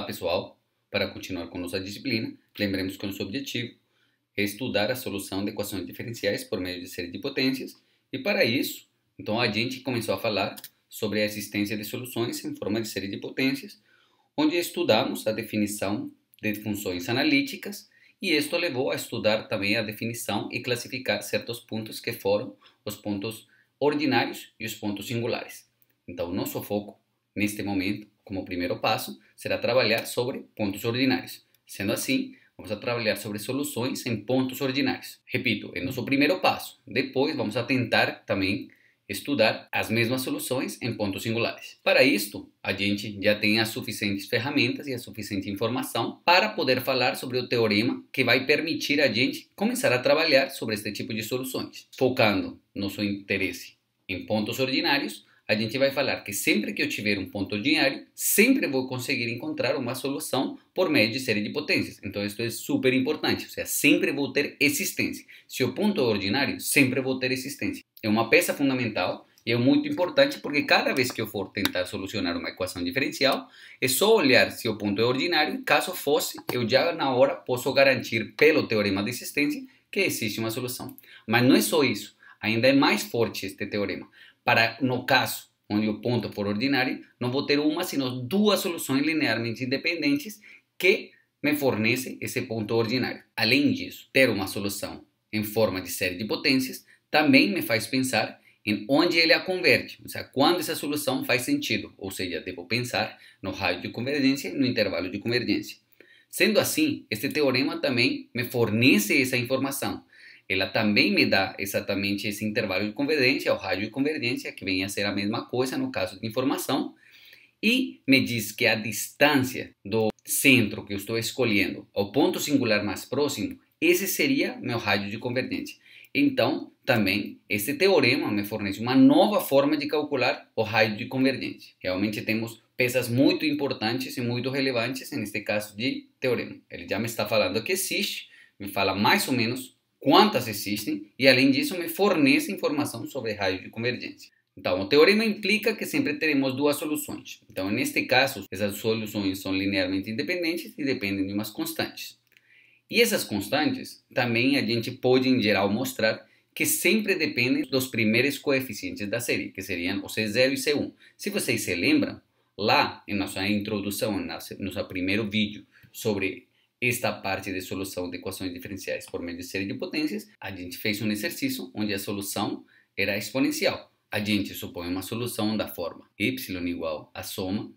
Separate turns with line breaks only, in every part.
Olá, pessoal! Para continuar com nossa disciplina, lembremos que nosso objetivo é estudar a solução de equações diferenciais por meio de série de potências, e para isso, então a gente começou a falar sobre a existência de soluções em forma de série de potências, onde estudamos a definição de funções analíticas, e isto levou a estudar também a definição e classificar certos pontos que foram os pontos ordinários e os pontos singulares. Então, nosso foco neste momento como primeiro passo, será trabalhar sobre pontos ordinários. Sendo assim, vamos a trabalhar sobre soluções em pontos ordinários. Repito, é nosso primeiro passo. Depois, vamos a tentar também estudar as mesmas soluções em pontos singulares. Para isto, a gente já tem as suficientes ferramentas e a suficiente informação para poder falar sobre o teorema que vai permitir a gente começar a trabalhar sobre este tipo de soluções, focando nosso interesse em pontos ordinários a gente vai falar que sempre que eu tiver um ponto ordinário, sempre vou conseguir encontrar uma solução por meio de série de potências. Então, isso é super importante, ou seja, sempre vou ter existência. Se o ponto é ordinário, sempre vou ter existência. É uma peça fundamental e é muito importante porque cada vez que eu for tentar solucionar uma equação diferencial, é só olhar se o ponto é ordinário. Caso fosse, eu já na hora posso garantir pelo teorema de existência que existe uma solução. Mas não é só isso, ainda é mais forte este teorema para, no caso onde o ponto for ordinário, não vou ter uma, sino duas soluções linearmente independentes que me fornecem esse ponto ordinário. Além disso, ter uma solução em forma de série de potências também me faz pensar em onde ele a converte, ou seja, quando essa solução faz sentido, ou seja, devo pensar no raio de convergência e no intervalo de convergência. Sendo assim, este teorema também me fornece essa informação, ela também me dá exatamente esse intervalo de convergência, o raio de convergência, que vem a ser a mesma coisa no caso de informação, e me diz que a distância do centro que eu estou escolhendo ao ponto singular mais próximo, esse seria meu raio de convergência. Então, também, esse teorema me fornece uma nova forma de calcular o raio de convergência. Realmente temos peças muito importantes e muito relevantes neste caso de teorema. Ele já me está falando que existe, me fala mais ou menos quantas existem e, além disso, me fornece informação sobre raio de convergência. Então, o teorema implica que sempre teremos duas soluções. Então, neste caso, essas soluções são linearmente independentes e dependem de umas constantes. E essas constantes também a gente pode, em geral, mostrar que sempre dependem dos primeiros coeficientes da série, que seriam o C0 e C1. Se vocês se lembram, lá em nossa introdução, no nosso primeiro vídeo sobre esta parte de solução de equações diferenciais por meio de série de potências, a gente fez um exercício onde a solução era exponencial. A gente supõe uma solução da forma y igual a soma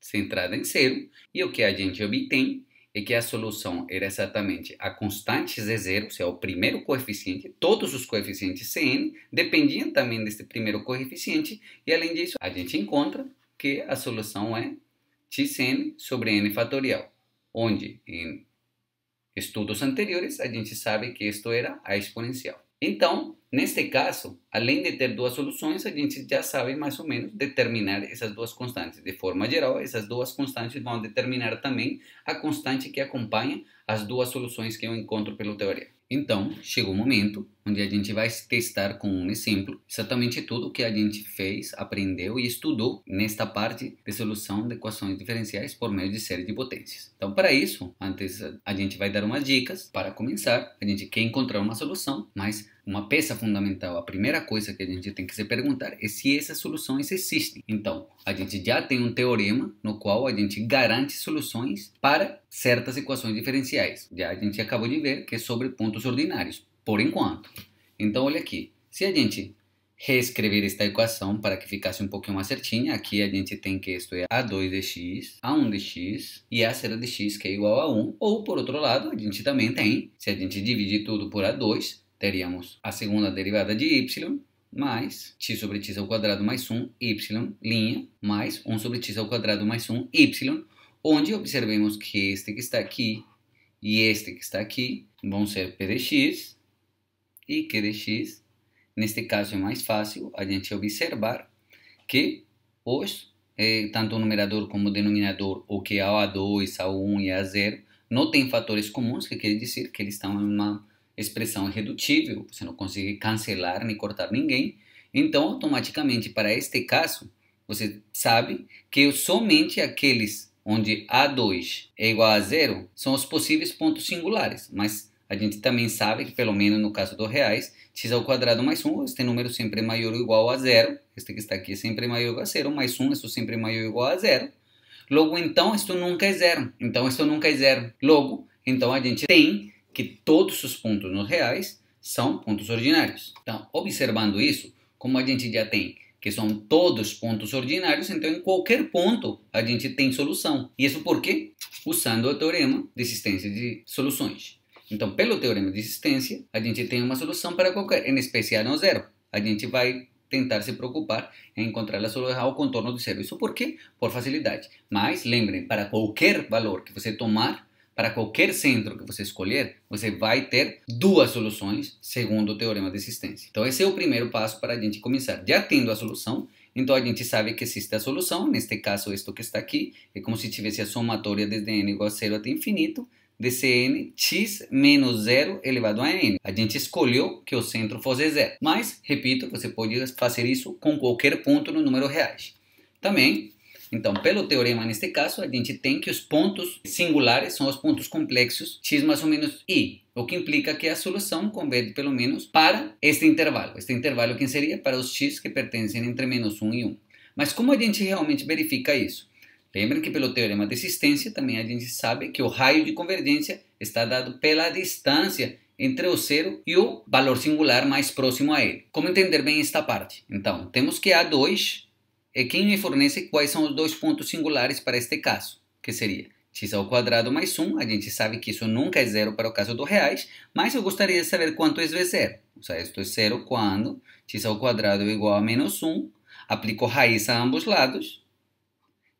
centrada em zero, e o que a gente obtém é que a solução era exatamente a constante z0, ou seja, o primeiro coeficiente, todos os coeficientes Cn dependiam também deste primeiro coeficiente, e além disso, a gente encontra que a solução é xn sobre n fatorial, onde em estudos anteriores a gente sabe que isto era a exponencial. Então, neste caso, além de ter duas soluções, a gente já sabe mais ou menos determinar essas duas constantes. De forma geral, essas duas constantes vão determinar também a constante que acompanha as duas soluções que eu encontro pelo teorema. Então, chegou o momento onde a gente vai testar com um exemplo exatamente tudo o que a gente fez, aprendeu e estudou nesta parte de solução de equações diferenciais por meio de série de potências. Então, para isso, antes a gente vai dar umas dicas. Para começar, a gente quer encontrar uma solução, mas uma peça fundamental, a primeira coisa que a gente tem que se perguntar é se essas soluções existem. Então, a gente já tem um teorema no qual a gente garante soluções para certas equações diferenciais. Já a gente acabou de ver que é sobre pontos ordinários, por enquanto. Então, olha aqui, se a gente reescrever esta equação para que ficasse um pouquinho mais certinha. Aqui a gente tem que isto é a2 de x, a1 de x e a 0 de x que é igual a 1. Ou por outro lado, a gente também tem, se a gente dividir tudo por a2, teríamos a segunda derivada de y mais x sobre x ao quadrado mais 1, y, linha, mais 1 sobre x ao quadrado mais 1, y, onde observemos que este que está aqui e este que está aqui vão ser p de x e q de x. Neste caso é mais fácil a gente observar que os, eh, tanto o numerador como o denominador, o que é a2, a1 e a0, não tem fatores comuns, que quer dizer que eles estão em uma expressão irredutível, você não consegue cancelar nem cortar ninguém. Então, automaticamente, para este caso, você sabe que somente aqueles onde A2 é igual a zero são os possíveis pontos singulares, mas a gente também sabe que, pelo menos no caso dos reais, x ao quadrado mais 1, este número sempre é maior ou igual a zero, este que está aqui é sempre maior ou igual a zero, mais 1, isso sempre é maior ou igual a zero. Logo, então, isto nunca é zero. Então, isto nunca é zero. Logo, então, a gente tem que todos os pontos nos reais são pontos ordinários. Então, observando isso, como a gente já tem que são todos pontos ordinários, então em qualquer ponto a gente tem solução. E isso por quê? Usando o teorema de existência de soluções. Então, pelo teorema de existência, a gente tem uma solução para qualquer, em especial no zero. A gente vai tentar se preocupar em encontrar a solução ao contorno de zero. Isso por quê? Por facilidade. Mas lembrem, para qualquer valor que você tomar, para qualquer centro que você escolher, você vai ter duas soluções segundo o teorema de existência. Então, esse é o primeiro passo para a gente começar. Já tendo a solução, então a gente sabe que existe a solução. Neste caso, isto que está aqui é como se tivesse a somatória desde n igual a zero até infinito de Cn x menos zero elevado a n. A gente escolheu que o centro fosse zero. Mas, repito, você pode fazer isso com qualquer ponto no número reais. Também então, pelo teorema neste caso, a gente tem que os pontos singulares são os pontos complexos x mais ou menos i, o que implica que a solução converge pelo menos para este intervalo. Este intervalo que seria para os x que pertencem entre menos 1 e 1. Mas como a gente realmente verifica isso? Lembrem que pelo teorema de existência também a gente sabe que o raio de convergência está dado pela distância entre o zero e o valor singular mais próximo a ele. Como entender bem esta parte? Então, temos que A2 é quem me fornece quais são os dois pontos singulares para este caso, que seria x ao quadrado mais 1, a gente sabe que isso nunca é zero para o caso dos reais, mas eu gostaria de saber quanto é zero. Ou seja, isto é zero quando x ao quadrado é igual a menos 1, aplico raiz a ambos lados,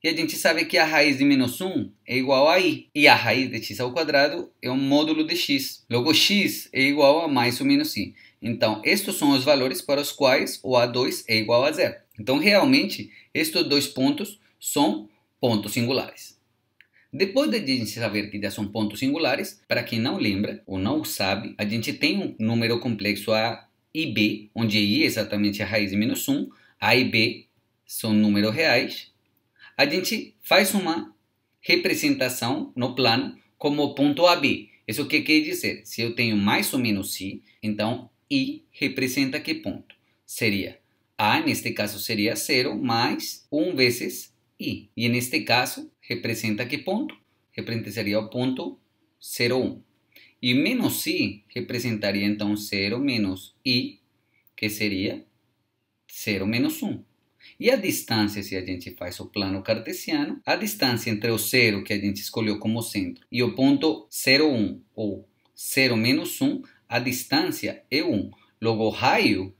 e a gente sabe que a raiz de menos 1 é igual a i, e a raiz de x ao quadrado é um módulo de x. Logo, x é igual a mais ou menos i. Então, estes são os valores para os quais o A2 é igual a zero. Então, realmente, estes dois pontos são pontos singulares. Depois de a gente saber que já são pontos singulares, para quem não lembra ou não sabe, a gente tem um número complexo A e B, onde I é exatamente a raiz de menos 1, A e B são números reais. A gente faz uma representação no plano como ponto AB. Isso que quer dizer? Se eu tenho mais ou menos I, então I representa que ponto? Seria A, neste caso seria 0, mais 1 vezes I. E neste caso, representa que ponto? Representaria o ponto 0, 1. E menos I representaria então 0 menos I, que seria 0 menos 1. E a distância, se a gente faz o plano cartesiano, a distância entre o zero que a gente escolheu como centro e o ponto 0, 1 ou 0 menos 1 a distância é 1. Logo, o raio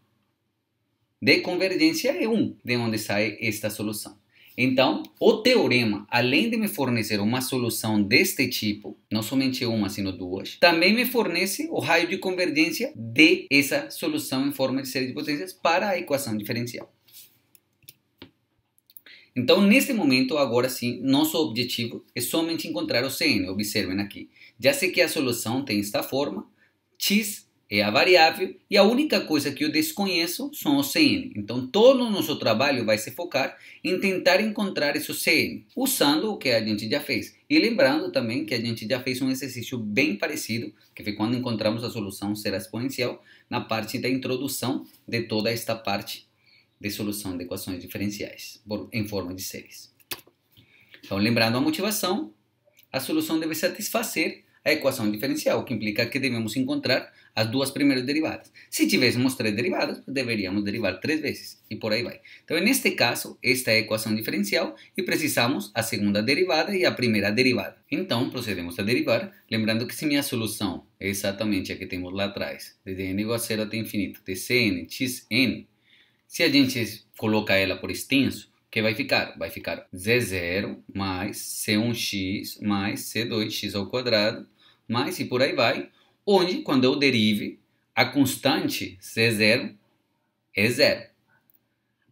de convergência é 1, de onde sai esta solução. Então, o teorema, além de me fornecer uma solução deste tipo, não somente uma, sino duas, também me fornece o raio de convergência de essa solução em forma de série de potências para a equação diferencial. Então, neste momento, agora sim, nosso objetivo é somente encontrar o CN. Observem aqui. Já sei que a solução tem esta forma, x é a variável e a única coisa que eu desconheço são os CN. Então, todo o nosso trabalho vai se focar em tentar encontrar esse CN, usando o que a gente já fez. E lembrando também que a gente já fez um exercício bem parecido, que foi quando encontramos a solução será exponencial, na parte da introdução de toda esta parte de solução de equações diferenciais em forma de séries. Então, lembrando a motivação, a solução deve satisfazer a equação diferencial, o que implica que devemos encontrar as duas primeiras derivadas. Se tivéssemos três derivadas, deveríamos derivar três vezes e por aí vai. Então, neste caso, esta é a equação diferencial e precisamos a segunda derivada e a primeira derivada. Então, procedemos a derivar, lembrando que se minha solução é exatamente a que temos lá atrás, de n igual a zero até infinito, de cn, xn, se a gente colocar ela por extenso, que vai ficar? Vai ficar z0 mais c1x mais c2x ao quadrado mais e por aí vai, onde quando eu derive, a constante C0 é zero.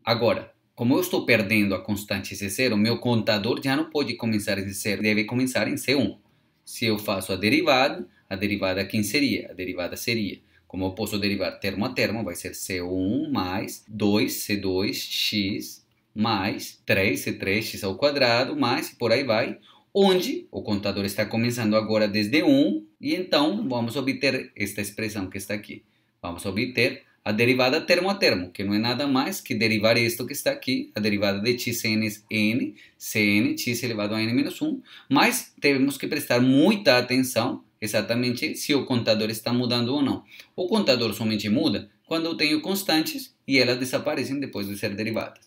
Agora, como eu estou perdendo a constante C0, meu contador já não pode começar em zero, deve começar em C1. Se eu faço a derivada, a derivada quem seria? A derivada seria, como eu posso derivar termo a termo, vai ser C1 mais 2C2x mais 3C3x ao quadrado, mais por aí vai, onde o contador está começando agora desde 1, e então vamos obter esta expressão que está aqui. Vamos obter a derivada termo a termo, que não é nada mais que derivar isto que está aqui, a derivada de xn n, cn, x elevado a n menos 1, mas temos que prestar muita atenção exatamente se o contador está mudando ou não. O contador somente muda quando eu tenho constantes e elas desaparecem depois de ser derivadas.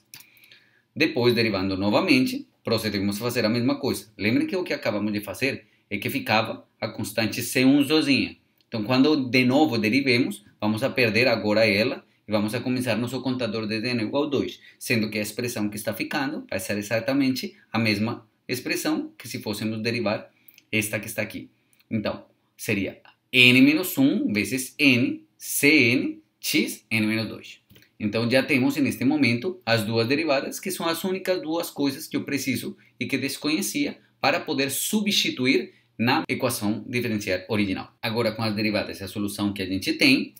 Depois, derivando novamente, procedemos a fazer a mesma coisa. Lembrem que o que acabamos de fazer é que ficava a constante C1 sozinha. Então, quando de novo derivemos, vamos a perder agora ela e vamos a começar nosso contador desde n igual a 2, sendo que a expressão que está ficando vai ser exatamente a mesma expressão que se fôssemos derivar esta que está aqui. Então, seria n menos 1 vezes n, cn, x, n menos 2. Então, já temos neste momento as duas derivadas, que são as únicas duas coisas que eu preciso e que desconhecia para poder substituir na equação diferencial original. Agora, com as derivadas e a solução que a gente tem,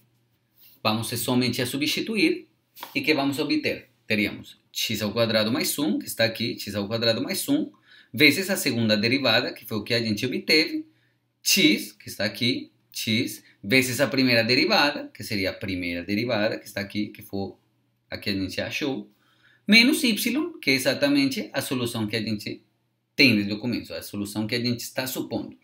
vamos somente a substituir e que vamos obter? Teríamos x ao quadrado mais 1, que está aqui, x ao quadrado mais 1, vezes a segunda derivada, que foi o que a gente obteve, x, que está aqui, x, vezes a primeira derivada, que seria a primeira derivada, que está aqui, que foi a que a gente achou, menos y, que é exatamente a solução que a gente tem desde o começo, a solução que a gente está supondo.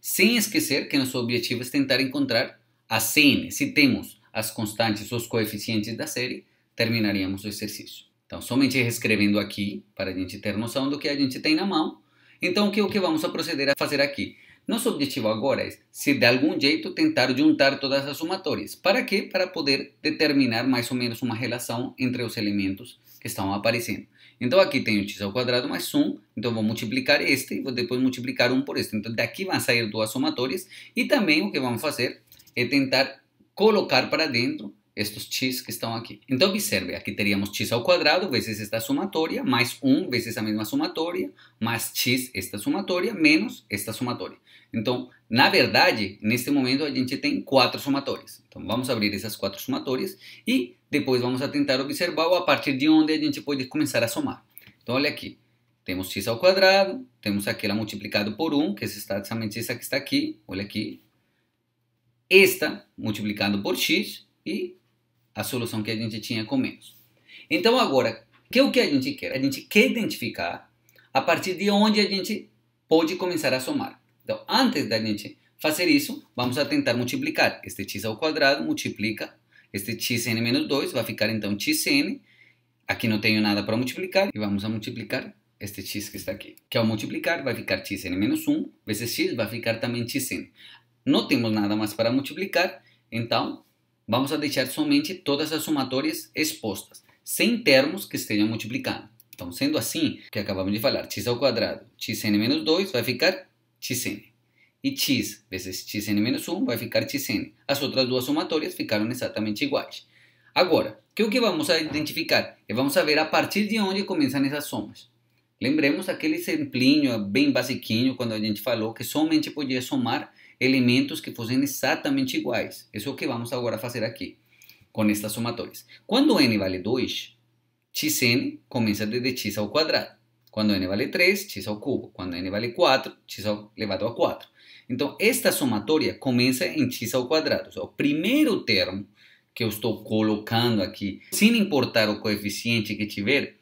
Sem esquecer que nosso objetivo é tentar encontrar a CN. Se temos as constantes, os coeficientes da série, terminaríamos o exercício. Então, somente reescrevendo aqui, para a gente ter noção do que a gente tem na mão. Então, o que, o que vamos proceder a fazer aqui? Nosso objetivo agora é, se de algum jeito, tentar juntar todas as somatórias. Para quê? Para poder determinar mais ou menos uma relação entre os elementos que estão aparecendo. Então aqui tenho x ao quadrado mais 1, então vou multiplicar este e vou depois multiplicar 1 por este. Então daqui vão sair duas somatórias e também o que vamos fazer é tentar colocar para dentro estes x que estão aqui. Então observe, aqui teríamos x ao quadrado vezes esta somatória, mais 1 vezes a mesma somatória, mais x esta somatória, menos esta somatória. Então, na verdade, neste momento a gente tem quatro somatórias. Então, vamos abrir essas quatro somatórias e depois vamos tentar observar a partir de onde a gente pode começar a somar. Então, olha aqui. Temos x ao quadrado, temos aquela multiplicado por 1, que é exatamente essa que está aqui, olha aqui. Esta multiplicado por x e a solução que a gente tinha com menos. Então, agora, que é o que a gente quer? A gente quer identificar a partir de onde a gente pode começar a somar. Então, antes da gente fazer isso, vamos a tentar multiplicar. Este x ao quadrado multiplica este xn menos 2, vai ficar então xn. Aqui não tenho nada para multiplicar e vamos a multiplicar este x que está aqui. Que ao multiplicar vai ficar xn menos 1 vezes x vai ficar também xn. Não temos nada mais para multiplicar, então vamos a deixar somente todas as somatórias expostas, sem termos que estejam multiplicando. Então, sendo assim, que acabamos de falar, x ao quadrado, xn menos 2 vai ficar xn. E x vezes xn menos 1 vai ficar xn. As outras duas somatórias ficaram exatamente iguais. Agora, que, o que vamos a identificar? E vamos ver a partir de onde começam essas somas. Lembremos aquele exemplinho bem basiquinho quando a gente falou que somente podia somar elementos que fossem exatamente iguais. Isso é o que vamos agora fazer aqui, com estas somatórias. Quando n vale 2, xn começa desde x ao quadrado. Quando n vale 3, x ao cubo. Quando n vale 4, x elevado a 4. Então, esta somatória começa em x ao quadrado. O primeiro termo que eu estou colocando aqui, sem importar o coeficiente que tiver,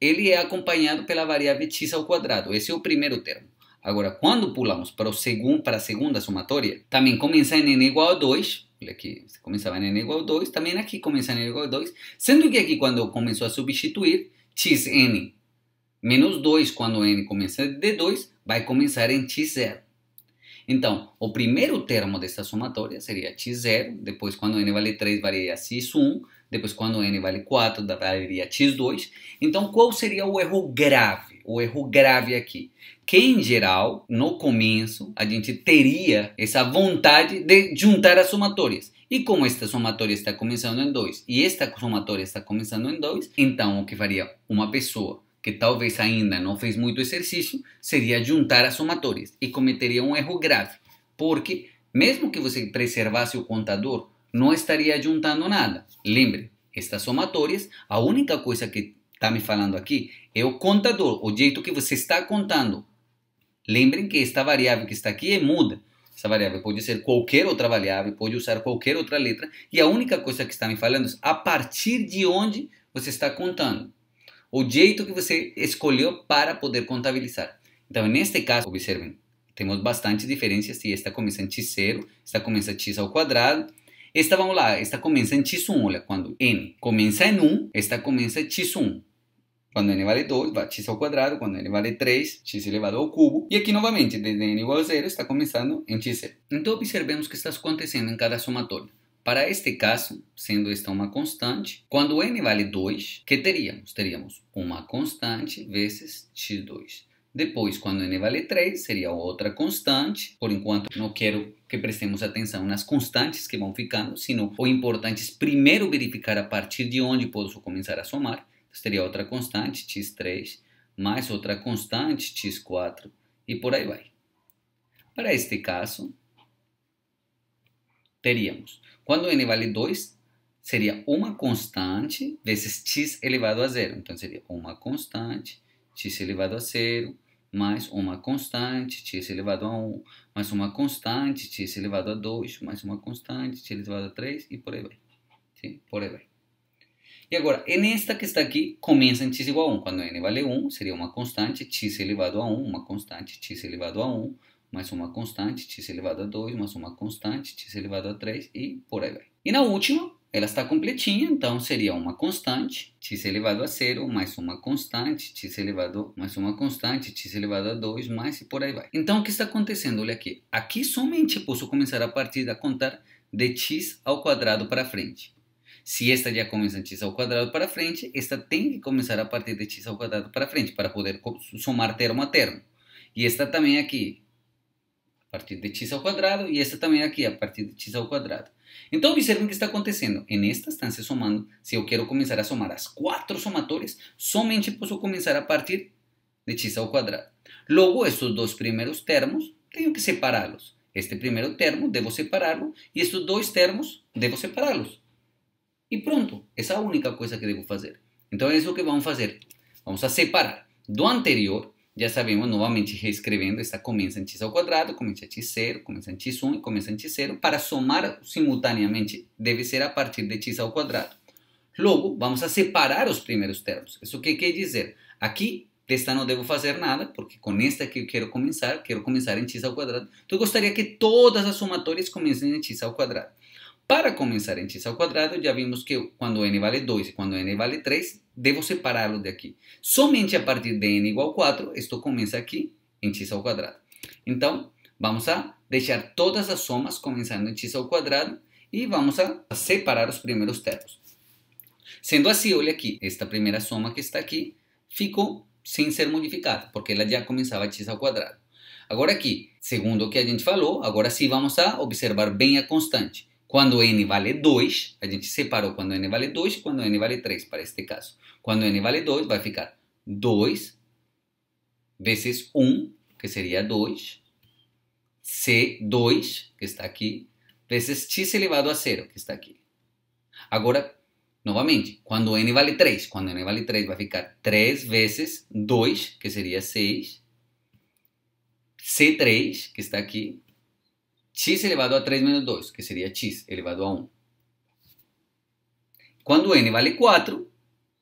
ele é acompanhado pela variável x ao quadrado. Esse é o primeiro termo. Agora, quando pulamos para, o segundo, para a segunda somatória, também começa em n igual a 2. Olha aqui, começava em n igual a 2. Também aqui começa em n igual a 2. Sendo que aqui, quando começou a substituir, xn Menos 2, quando n começa de 2, vai começar em x0. Então, o primeiro termo dessa somatória seria x0, depois quando n vale 3 varia x1, depois quando n vale 4 varia x2. Então, qual seria o erro grave? O erro grave aqui, que em geral, no começo, a gente teria essa vontade de juntar as somatórias. E como esta somatória está começando em 2 e esta somatória está começando em 2, então o que faria uma pessoa que talvez ainda não fez muito exercício, seria juntar as somatórias e cometeria um erro grave, porque mesmo que você preservasse o contador, não estaria juntando nada. Lembre, estas somatórias, a única coisa que está me falando aqui é o contador, o jeito que você está contando. Lembrem que esta variável que está aqui é muda. Essa variável pode ser qualquer outra variável, pode usar qualquer outra letra, e a única coisa que está me falando é a partir de onde você está contando. O jeito que você escolheu para poder contabilizar. Então, neste caso, observem, temos bastante diferenças se esta começa em x0, esta começa em x ao quadrado. Esta, vamos lá, esta começa em x1, olha, quando n começa em 1, esta começa em x1. Quando n vale 2, vai x ao quadrado. Quando n vale 3, x elevado ao cubo. E aqui, novamente, desde n igual a zero, está começando em x0. Então, observemos o que está acontecendo em cada somatório. Para este caso, sendo esta uma constante, quando n vale 2, que teríamos? Teríamos uma constante vezes x2. Depois, quando n vale 3, seria outra constante. Por enquanto, não quero que prestemos atenção nas constantes que vão ficando, sino o importante é primeiro verificar a partir de onde posso começar a somar teria outra constante, x3, mais outra constante, x4, e por aí vai. Para este caso, teríamos, quando n vale 2, seria uma constante vezes x elevado a zero. Então, seria uma constante, x elevado a zero, mais uma constante, x elevado a 1, mais uma constante, x elevado a 2, mais uma constante, x elevado a 3, e por aí vai. Sim? Por aí vai. E agora, nesta que está aqui, começa em x igual a 1. Quando n vale 1, seria uma constante x elevado a 1, uma constante x elevado a 1, mais uma constante x elevado a 2, mais uma constante x elevado a 3 e por aí vai. E na última, ela está completinha, então seria uma constante x elevado a 0, mais uma constante x elevado mais uma constante x elevado a 2, mais e por aí vai. Então o que está acontecendo? Olha aqui, aqui somente posso começar a partir a contar de x ao quadrado para frente. Se esta já começa em x ao quadrado para frente, esta tem que começar a partir de x ao quadrado para frente, para poder somar termo a termo. E esta também aqui, a partir de x ao quadrado, e esta também aqui, a partir de x ao quadrado. Então, observem o que está acontecendo. Em esta estão se somando. Se eu quero começar a somar as quatro somatórias, somente posso começar a partir de x ao quadrado. Logo, estes dois primeiros termos, tenho que separá-los. Este primeiro termo, devo separá-lo, e estes dois termos, devo separá-los. Pronto, essa é única coisa que devo fazer. Então é isso que vamos fazer. Vamos a separar. Do anterior, já sabemos, novamente reescrevendo, esta x ao quadrado, começa em x0, começa em x1 e começa em x0. Para somar simultaneamente, deve ser a partir de x ao quadrado. Logo, vamos a separar os primeiros termos. Isso que quer dizer? Aqui, desta não devo fazer nada, porque com esta que eu quero começar, quero começar em x ao quadrado. Então eu gostaria que todas as somatórias comecem em x ao quadrado. Para começar em x ao quadrado, já vimos que quando n vale 2 e quando n vale 3, devo separá-lo de aqui. Somente a partir de n igual a 4, isto começa aqui em x ao quadrado. Então, vamos a deixar todas as somas começando em x ao quadrado e vamos a separar os primeiros termos. Sendo assim, olha aqui, esta primeira soma que está aqui ficou sem ser modificada, porque ela já começava x ao quadrado. Agora aqui, segundo o que a gente falou, agora sim vamos a observar bem a constante. Quando n vale 2, a gente separou quando n vale 2 e quando n vale 3 para este caso. Quando n vale 2, vai ficar 2 vezes 1, que seria 2, C2, que está aqui, vezes x elevado a 0, que está aqui. Agora, novamente, quando n vale 3, quando n vale 3, vai ficar 3 vezes 2, que seria 6, C3, que está aqui, x elevado a 3 menos 2, que seria x elevado a 1. Quando n vale 4,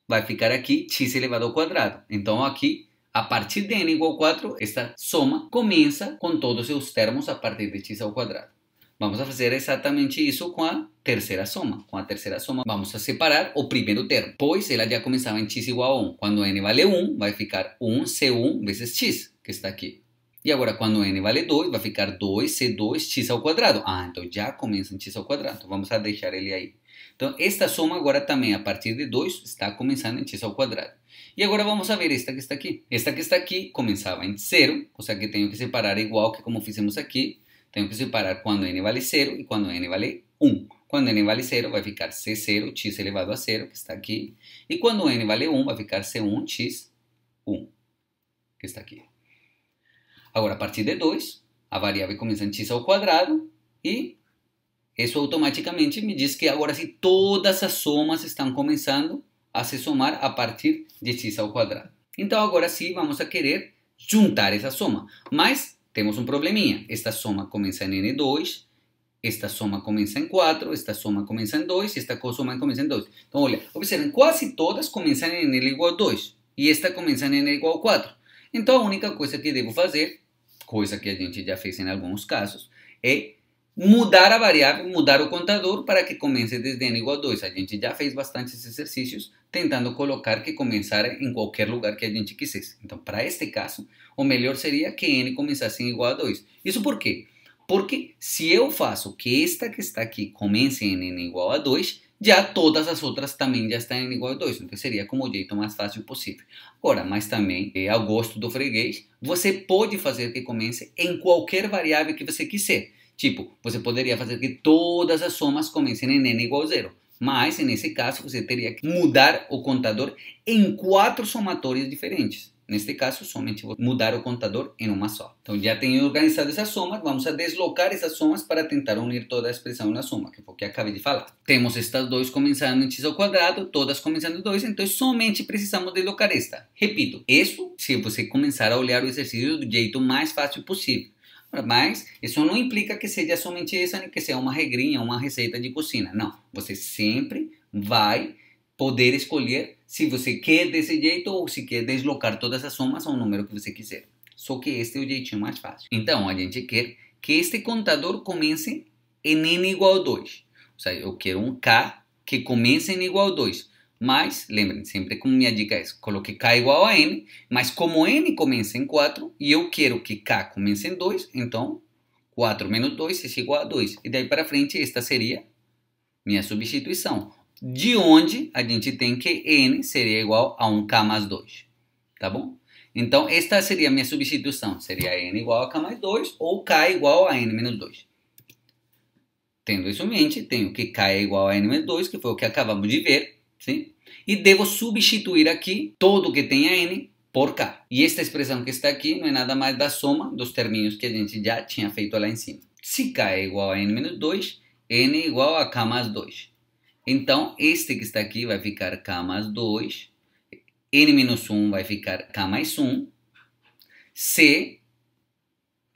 vai ficar aqui x elevado ao quadrado. Então, aqui, a partir de n igual a 4, esta soma começa com todos os termos a partir de x ao quadrado. Vamos a fazer exatamente isso com a terceira soma. Com a terceira soma, vamos a separar o primeiro termo, pois ela já começava em x igual a 1. Quando n vale 1, vai ficar 1c1 vezes x, que está aqui. E agora, quando n vale 2, vai ficar 2c2x ao quadrado. Ah, então já começa em x ao quadrado. Então, vamos a deixar ele aí. Então, esta soma agora também, a partir de 2, está começando em x ao quadrado. E agora vamos a ver esta que está aqui. Esta que está aqui começava em 0, ou seja que tenho que separar igual que como fizemos aqui. Tenho que separar quando n vale 0 e quando n vale 1. Quando n vale 0, vai ficar c0, x elevado a 0, que está aqui. E quando n vale 1, vai ficar c1, x, 1, que está aqui. Agora, a partir de 2, a variável começa em x ao quadrado e isso automaticamente me diz que agora sim todas as somas estão começando a se somar a partir de x ao quadrado. Então agora sim vamos a querer juntar essa soma, mas temos um probleminha. Esta soma começa em n2, esta soma começa em 4, esta soma começa em 2 e esta soma começa em 2. Então olha, observem, quase todas começam em n igual a 2 e esta começa em n igual a 4. Então a única coisa que devo fazer, coisa que a gente já fez em alguns casos, é mudar a variável, mudar o contador para que comece desde n igual a 2. A gente já fez bastantes exercícios tentando colocar que começar em qualquer lugar que a gente quisesse. Então, para este caso, o melhor seria que n começasse em igual a 2. Isso por quê? Porque se eu faço que esta que está aqui comece em n igual a 2, já todas as outras também já estão em igual a 2. Então seria como o jeito mais fácil possível. Agora, mas também, é, ao gosto do freguês, você pode fazer que comece em qualquer variável que você quiser. Tipo, você poderia fazer que todas as somas comecem em n igual a zero. Mas, nesse caso, você teria que mudar o contador em quatro somatórios diferentes. Neste caso, somente vou mudar o contador em uma só. Então, já tenho organizado essas somas, vamos a deslocar essas somas para tentar unir toda a expressão na soma, que foi o que acabei de falar. Temos estas duas começando em x ao quadrado, todas começando em 2, então somente precisamos deslocar esta. Repito, isso se você começar a olhar o exercício do jeito mais fácil possível. Mas isso não implica que seja somente essa, que seja uma regrinha, uma receita de cozinha. Não. Você sempre vai poder escolher se você quer desse jeito ou se quer deslocar todas as somas ao número que você quiser. Só que este é o jeitinho mais fácil. Então, a gente quer que este contador comece em n igual a 2. Ou seja, eu quero um k que comece em igual a 2. Mas, lembrem, sempre como minha dica é, coloque k igual a n, mas como n começa em 4 e eu quero que k comece em 2, então 4 menos 2 é igual a 2. E daí para frente, esta seria minha substituição. De onde a gente tem que n seria igual a 1k mais 2. Tá bom? Então, esta seria a minha substituição. Seria n igual a k mais 2 ou k igual a n menos 2. Tendo isso em mente, tenho que k é igual a n menos 2, que foi o que acabamos de ver. Sim? E devo substituir aqui todo que tenha n por k. E esta expressão que está aqui não é nada mais da soma dos terminhos que a gente já tinha feito lá em cima. Se k é igual a n menos 2, n é igual a k mais 2. Então, este que está aqui vai ficar k mais 2, n menos 1 vai ficar k mais 1, c,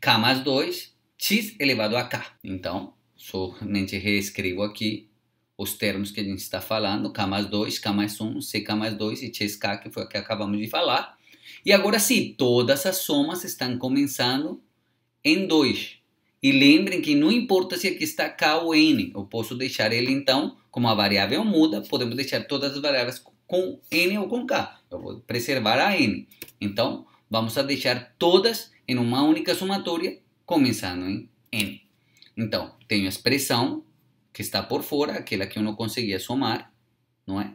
k mais 2, x elevado a k. Então, somente reescrevo aqui os termos que a gente está falando, K mais 2, K mais 1, CK mais 2 e CSK, que foi o que acabamos de falar. E agora sim, todas as somas estão começando em 2. E lembrem que não importa se aqui está K ou N, eu posso deixar ele então, como a variável muda, podemos deixar todas as variáveis com N ou com K. Eu vou preservar a N. Então, vamos a deixar todas em uma única somatória, começando em N. Então, tenho a expressão que está por fora, aquela que eu não conseguia somar, não é?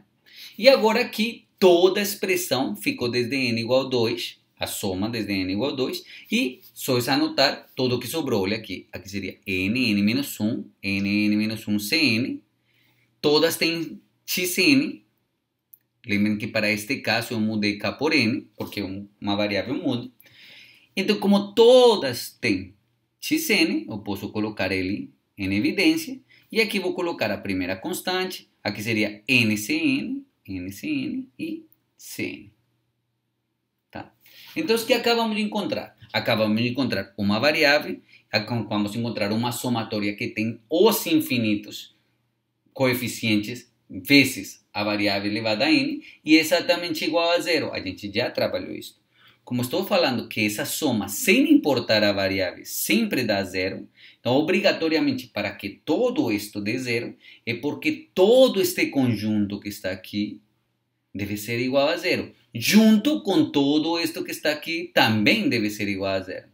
E agora aqui toda a expressão ficou desde n igual a 2, a soma desde n igual a 2, e só é anotar tudo o que sobrou, olha aqui, aqui seria n, n menos 1, n, n menos 1, cn, todas têm xn, lembrem que para este caso eu mudei k por n, porque uma variável muda, então como todas têm xn, eu posso colocar ele em evidência, e aqui vou colocar a primeira constante, aqui seria NCN, NCN e CN. Tá? Então, o que acabamos de encontrar? Acabamos de encontrar uma variável, vamos encontrar uma somatória que tem os infinitos coeficientes vezes a variável elevada a n e exatamente igual a zero. A gente já trabalhou isso. Como estou falando que essa soma, sem importar a variável, sempre dá zero, então, obrigatoriamente, para que todo isto dê zero, é porque todo este conjunto que está aqui deve ser igual a zero. Junto com todo isto que está aqui, também deve ser igual a zero.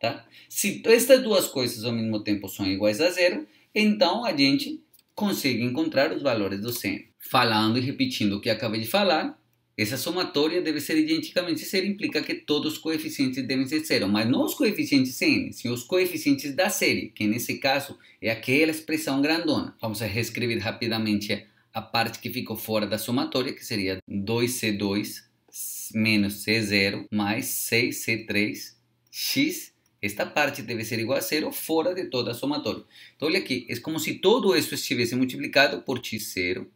Tá? Se estas duas coisas ao mesmo tempo são iguais a zero, então a gente consegue encontrar os valores do seno. Falando e repetindo o que acabei de falar, essa somatória deve ser identicamente zero, implica que todos os coeficientes devem ser zero, mas não os coeficientes n, sim os coeficientes da série, que nesse caso é aquela expressão grandona. Vamos reescrever rapidamente a parte que ficou fora da somatória, que seria 2c2 menos c0 mais 6c3 x. Esta parte deve ser igual a zero fora de toda a somatória. Então, olha aqui, é como se todo isso estivesse multiplicado por x0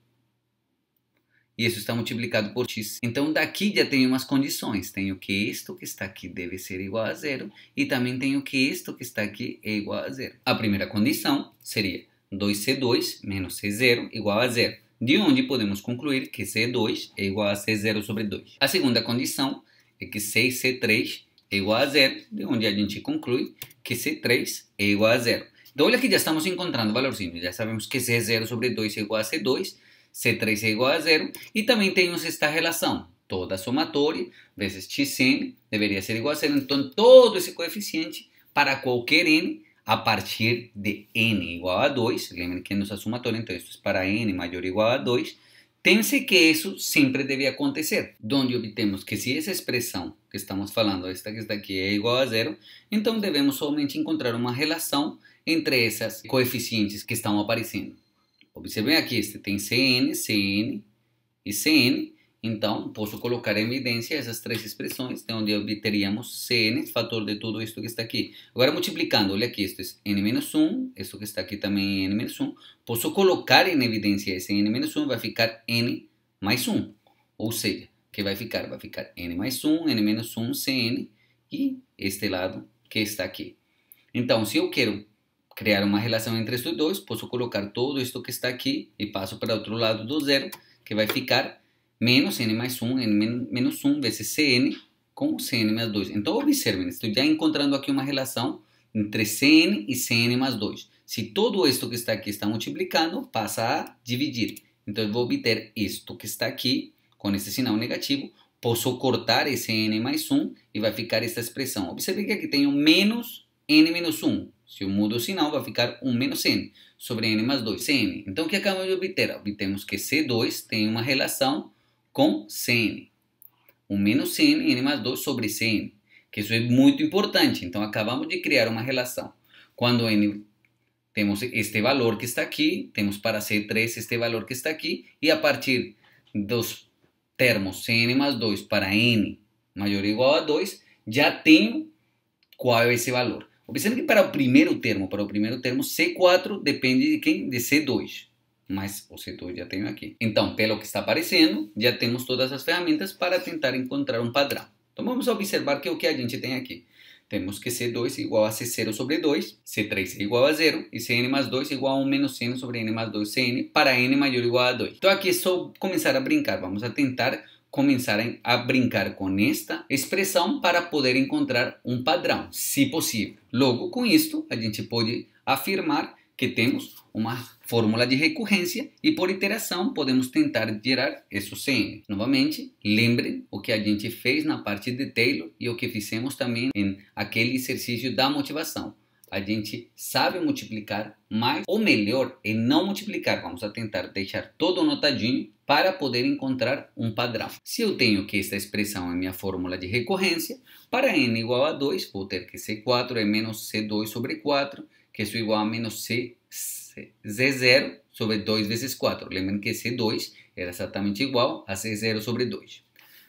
e isso está multiplicado por x. Então daqui já tenho umas condições. Tenho que isto que está aqui deve ser igual a zero e também tenho que isto que está aqui é igual a zero. A primeira condição seria 2c2 menos c0 igual a zero, de onde podemos concluir que c2 é igual a c0 sobre 2. A segunda condição é que 6c3 é igual a zero, de onde a gente conclui que c3 é igual a zero. Então olha que já estamos encontrando valorzinho, já sabemos que c0 sobre 2 é igual a c2, C3 é igual a zero. E também temos esta relação. Toda somatória vezes xn deveria ser igual a zero. Então, todo esse coeficiente para qualquer n a partir de n igual a 2. Lembrem que é nossa somatória, então isso é para n maior ou igual a 2. Pense que isso sempre deve acontecer. Onde obtemos que se essa expressão que estamos falando, esta que está aqui, é igual a zero, então devemos somente encontrar uma relação entre essas coeficientes que estão aparecendo. Observem aqui, este tem CN, CN e CN. Então, posso colocar em evidência essas três expressões, de onde obteríamos CN, fator de tudo isto que está aqui. Agora, multiplicando, olha aqui, isto é N menos 1, isto que está aqui também é N menos 1. Posso colocar em evidência esse N menos 1, vai ficar N mais 1. Ou seja, que vai ficar? Vai ficar N mais 1, N menos 1, CN, e este lado que está aqui. Então, se eu quero criar uma relação entre estes dois, posso colocar todo isto que está aqui e passo para o outro lado do zero, que vai ficar menos n mais 1, n menos 1 vezes cn com cn mais 2. Então, observem, estou já encontrando aqui uma relação entre cn e cn mais 2. Se todo isto que está aqui está multiplicando, passa a dividir. Então, eu vou obter isto que está aqui, com esse sinal negativo, posso cortar esse n mais 1 e vai ficar essa expressão. Observe que aqui tenho menos n menos 1. Se eu mudo o sinal, vai ficar 1 menos n sobre n mais 2, cn. Então, o que acabamos de obter? Obtemos que C2 tem uma relação com Cn. 1 menos Cn, n mais 2 sobre Cn. Que isso é muito importante. Então, acabamos de criar uma relação. Quando n temos este valor que está aqui, temos para C3 este valor que está aqui, e a partir dos termos Cn mais 2 para n maior ou igual a 2, já tenho qual é esse valor. Observe que para o primeiro termo, para o primeiro termo, C4 depende de quem? De C2. Mas o C2 já tenho aqui. Então, pelo que está aparecendo, já temos todas as ferramentas para tentar encontrar um padrão. Então, vamos observar que o que a gente tem aqui. Temos que C2 é igual a C0 sobre 2, C3 é igual a 0 e Cn mais 2 é igual a 1 menos Cn sobre N mais 2 Cn para N maior ou igual a 2. Então aqui é só começar a brincar. Vamos a tentar começar a brincar com esta expressão para poder encontrar um padrão, se possível. Logo, com isto, a gente pode afirmar que temos uma fórmula de recorrência e por iteração podemos tentar gerar isso CN. Novamente, lembrem o que a gente fez na parte de Taylor e o que fizemos também em aquele exercício da motivação a gente sabe multiplicar, mas o melhor é não multiplicar. Vamos a tentar deixar todo notadinho para poder encontrar um padrão. Se eu tenho que esta expressão é minha fórmula de recorrência, para n igual a 2, vou ter que C4 é menos C2 sobre 4, que isso é igual a menos C, Z0 sobre 2 vezes 4. Lembrem que C2 era exatamente igual a C0 sobre 2.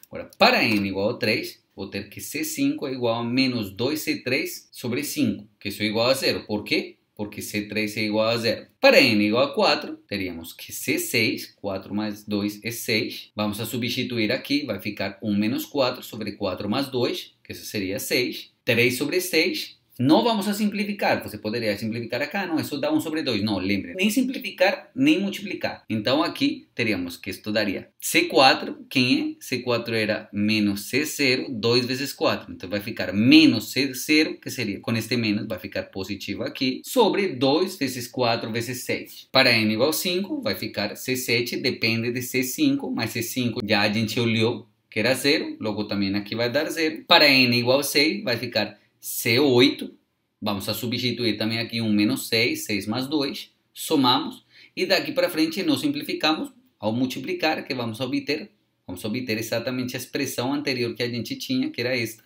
Agora, para n igual a 3, vou ter que C5 é igual a menos 2C3 sobre 5, que isso é igual a zero. Por quê? Porque C3 é igual a zero. Para n igual a 4, teríamos que C6, 4 mais 2 é 6. Vamos a substituir aqui, vai ficar 1 menos 4 sobre 4 mais 2, que isso seria 6. 3 sobre 6 não vamos a simplificar. Você poderia simplificar acá, não, isso dá 1 sobre 2. Não, lembre, nem simplificar, nem multiplicar. Então aqui teríamos que estudaria C4, quem é? C4 era menos C0, 2 vezes 4. Então vai ficar menos C0, que seria, com este menos, vai ficar positivo aqui, sobre 2 vezes 4 vezes 6. Para n igual a 5, vai ficar C7, depende de C5, mas C5 já a gente olhou que era 0, logo também aqui vai dar 0. Para n igual a 6, vai ficar C8, vamos a substituir também aqui um menos 6, 6 mais 2, somamos, e daqui para frente nós simplificamos ao multiplicar, que vamos obter, vamos obter exatamente a expressão anterior que a gente tinha, que era esta.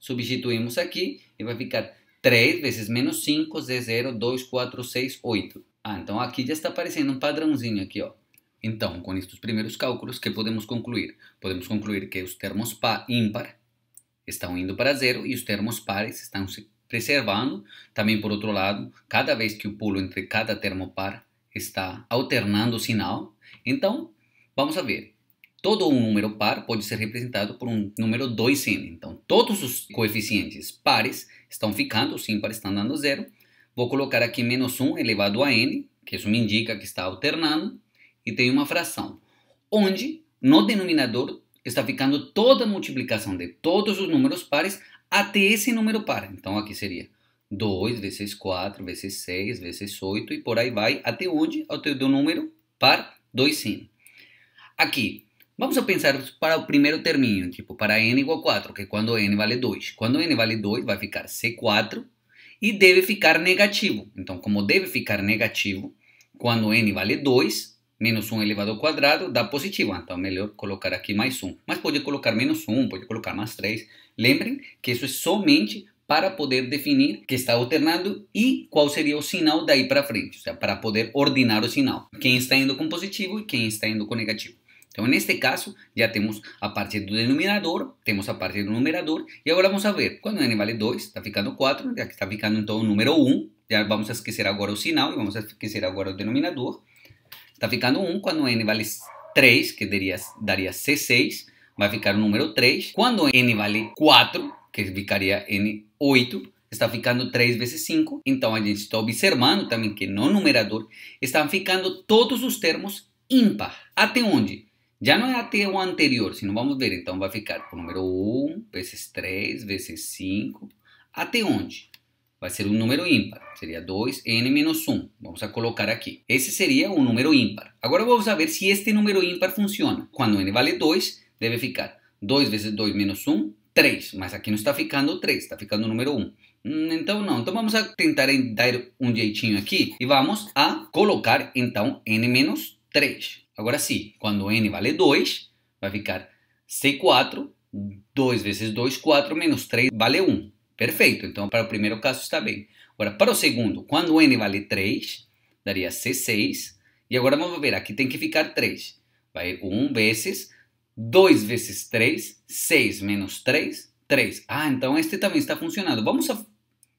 Substituímos aqui e vai ficar 3 vezes menos 5, Z0, 2, 4, 6, 8. Ah, então aqui já está aparecendo um padrãozinho aqui, ó. Então, com estes primeiros cálculos, que podemos concluir? Podemos concluir que os termos par, ímpar estão indo para zero e os termos pares estão se preservando. Também, por outro lado, cada vez que o pulo entre cada termo par está alternando o sinal. Então, vamos ver. todo um número par pode ser representado por um número 2n. Então, todos os coeficientes pares estão ficando, os ímpares estão dando zero. Vou colocar aqui menos 1 elevado a n, que isso me indica que está alternando, e tem uma fração, onde no denominador está ficando toda a multiplicação de todos os números pares até esse número par. Então, aqui seria 2 vezes 4 vezes 6 vezes 8 e por aí vai até onde? Até o número par 2n. Aqui, vamos pensar para o primeiro terminho, tipo para n igual a 4, que é quando n vale 2. Quando n vale 2, vai ficar C4 e deve ficar negativo. Então, como deve ficar negativo, quando n vale 2, menos 1 elevado ao quadrado dá positivo. Então, melhor colocar aqui mais 1. Mas pode colocar menos 1, pode colocar mais 3. Lembrem que isso é somente para poder definir que está alternando e qual seria o sinal daí para frente, ou seja, para poder ordenar o sinal. Quem está indo com positivo e quem está indo com negativo. Então, neste caso, já temos a parte do denominador, temos a parte do numerador, e agora vamos ver, quando n vale 2, está ficando 4, já está ficando então o número 1, já vamos esquecer agora o sinal e vamos esquecer agora o denominador. Está ficando 1 quando n vale 3, que daria, daria C6, vai ficar o número 3. Quando n vale 4, que ficaria n8, está ficando 3 vezes 5. Então a gente está observando também que no numerador estão ficando todos os termos ímpar. Até onde? Já não é até o anterior, se não vamos ver. Então vai ficar o número 1 vezes 3 vezes 5. Até onde? Vai ser um número ímpar. Seria 2n menos 1. Vamos a colocar aqui. Esse seria um número ímpar. Agora vamos ver se este número ímpar funciona. Quando n vale 2, deve ficar 2 vezes 2 menos 1, 3. Mas aqui não está ficando 3, está ficando o número 1. Hum, então não. Então vamos a tentar dar um jeitinho aqui e vamos a colocar então n menos 3. Agora sim, quando n vale 2, vai ficar C4, 2 vezes 2, 4, menos 3 vale 1. Perfeito, então para o primeiro caso está bem. Agora, para o segundo, quando n vale 3, daria C6. E agora vamos ver, aqui tem que ficar 3. Vai 1 vezes 2 vezes 3, 6 menos 3, 3. Ah, então este também está funcionando. Vamos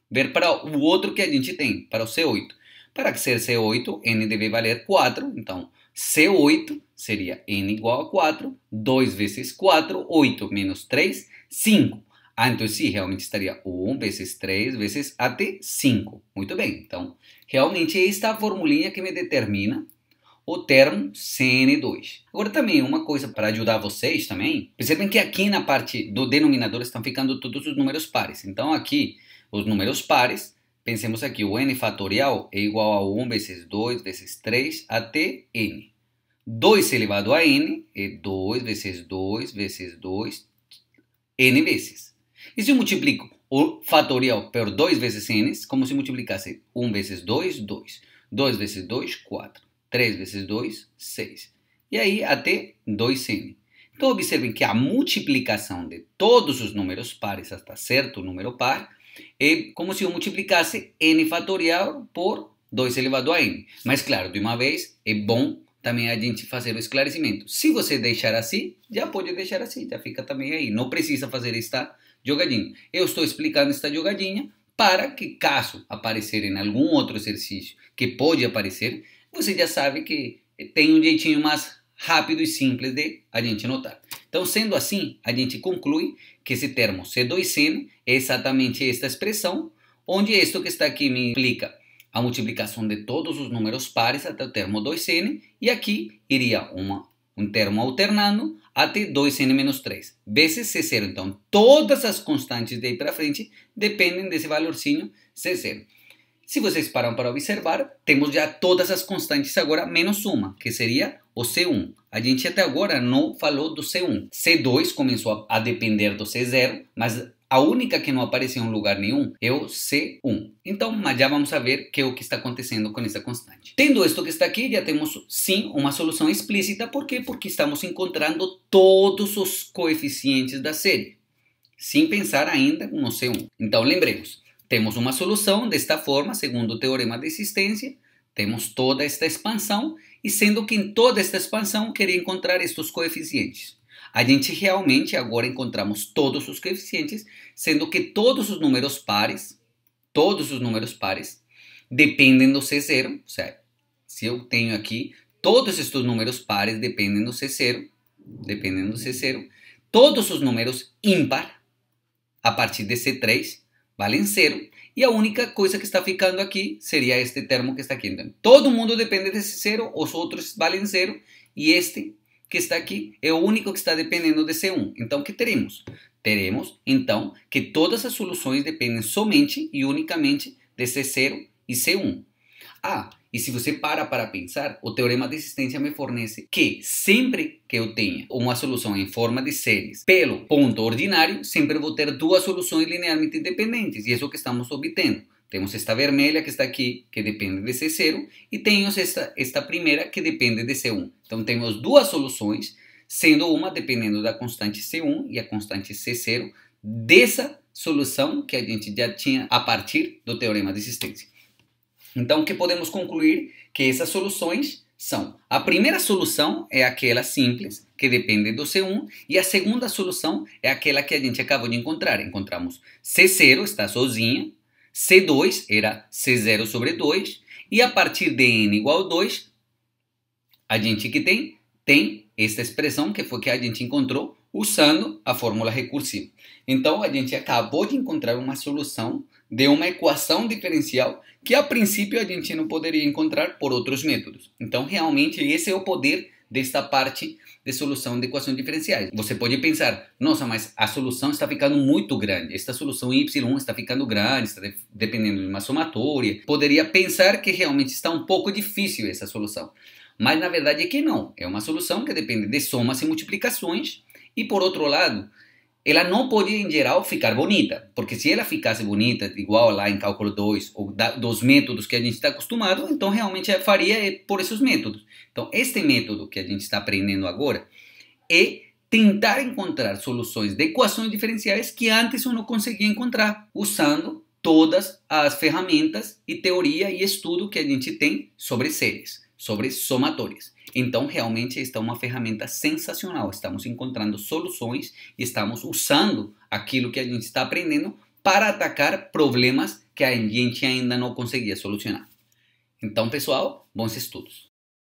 ver para o outro que a gente tem, para o C8. Para ser C8, n deve valer 4. Então, C8 seria n igual a 4. 2 vezes 4, 8 menos 3, 5. Ah, então sim, realmente estaria 1 vezes 3 vezes até 5. Muito bem, então realmente esta é a formulinha que me determina o termo CN2. Agora também uma coisa para ajudar vocês também, percebem que aqui na parte do denominador estão ficando todos os números pares. Então aqui os números pares, pensemos aqui, o n fatorial é igual a 1 vezes 2 vezes 3 até n. 2 elevado a n é 2 vezes 2 vezes 2 n vezes. E se eu multiplico o fatorial por 2 vezes n, como se multiplicasse 1 vezes 2, 2. 2 vezes 2, 4. 3 vezes 2, 6. E aí até 2n. Então observem que a multiplicação de todos os números pares até certo número par é como se eu multiplicasse n fatorial por 2 elevado a n. Mas claro, de uma vez é bom também a gente fazer o esclarecimento. Se você deixar assim, já pode deixar assim, já fica também aí. Não precisa fazer esta jogadinha. Eu estou explicando esta jogadinha para que, caso aparecer em algum outro exercício que pode aparecer, você já sabe que tem um jeitinho mais rápido e simples de a gente notar. Então, sendo assim, a gente conclui que esse termo C2N é exatamente esta expressão, onde isto que está aqui me implica a multiplicação de todos os números pares até o termo 2n, e aqui iria uma, um termo alternando até 2n menos 3, vezes C0. Então, todas as constantes daí para frente dependem desse valorzinho C0. Se vocês param para observar, temos já todas as constantes agora, menos uma, que seria o C1. A gente até agora não falou do C1. C2 começou a depender do C0, mas a única que não apareceu em lugar nenhum é o C1. Então, já vamos saber que é o que está acontecendo com essa constante. Tendo isto que está aqui, já temos sim uma solução explícita. Por quê? Porque estamos encontrando todos os coeficientes da série, sem pensar ainda no C1. Então, lembremos, temos uma solução desta forma, segundo o teorema de existência, temos toda esta expansão, e sendo que em toda esta expansão queria encontrar estes coeficientes. A gente realmente agora encontramos todos os coeficientes, sendo que todos os números pares, todos os números pares, dependem do C0, certo? Se eu tenho aqui, todos estes números pares dependem do C0, dependendo do C0, todos os números ímpar, a partir de C3, valem zero, e a única coisa que está ficando aqui seria este termo que está aqui. Então, todo mundo depende desse zero, os outros valem zero, e este que está aqui é o único que está dependendo de C1. Então, o que teremos? Teremos, então, que todas as soluções dependem somente e unicamente de C0 e C1. Ah, e se você para para pensar, o teorema de existência me fornece que sempre que eu tenha uma solução em forma de séries pelo ponto ordinário, sempre vou ter duas soluções linearmente independentes, e é isso que estamos obtendo. Temos esta vermelha que está aqui, que depende de C0, e temos esta, esta primeira que depende de C1. Então temos duas soluções, sendo uma dependendo da constante C1 e a constante C0, dessa solução que a gente já tinha a partir do teorema de existência. Então, que podemos concluir? Que essas soluções são: a primeira solução é aquela simples, que depende do C1, e a segunda solução é aquela que a gente acabou de encontrar. Encontramos C0 está sozinha, C2 era C0 sobre 2, e a partir de n igual a 2, a gente que tem, tem esta expressão que foi que a gente encontrou usando a fórmula recursiva. Então, a gente acabou de encontrar uma solução de uma equação diferencial que a princípio a gente não poderia encontrar por outros métodos. Então, realmente, esse é o poder desta parte de solução de equações diferenciais. Você pode pensar, nossa, mas a solução está ficando muito grande. Esta solução y está ficando grande, está dependendo de uma somatória. Poderia pensar que realmente está um pouco difícil essa solução. Mas na verdade é que não. É uma solução que depende de somas e multiplicações. E por outro lado, ela não pode, em geral, ficar bonita, porque se ela ficasse bonita, igual lá em cálculo 2, ou da, dos métodos que a gente está acostumado, então realmente faria por esses métodos. Então, este método que a gente está aprendendo agora é tentar encontrar soluções de equações diferenciais que antes eu não conseguia encontrar, usando todas as ferramentas e teoria e estudo que a gente tem sobre séries, sobre somatórias. Então, realmente, esta é uma ferramenta sensacional. Estamos encontrando soluções e estamos usando aquilo que a gente está aprendendo para atacar problemas que a gente ainda não conseguia solucionar. Então, pessoal, bons estudos.